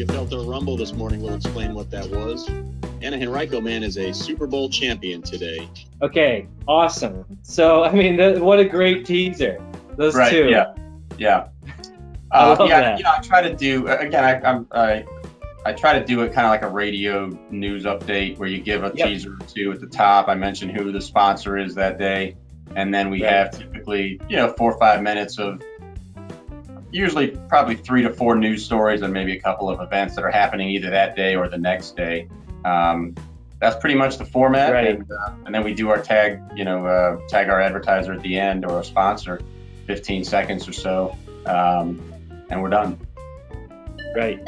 you felt a rumble this morning, we'll explain what that was. Anna Henrico, man, is a Super Bowl champion today. Okay, awesome. So, I mean, th- what a great teaser. Those right, two. Yeah. Yeah. I Uh, love yeah, that. you know, I try to do again. I, I'm I, I try to do it kind of like a radio news update where you give a Yep. teaser or two at the top. I mention who the sponsor is that day, and then we Right. have typically you know four or five minutes of usually probably three to four news stories and maybe a couple of events that are happening either that day or the next day. Um, that's pretty much the format, Right. and, uh, and then we do our tag, you know, uh, tag our advertiser at the end or a sponsor, 15 seconds or so, um, and we're done. Right.